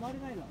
まれないな。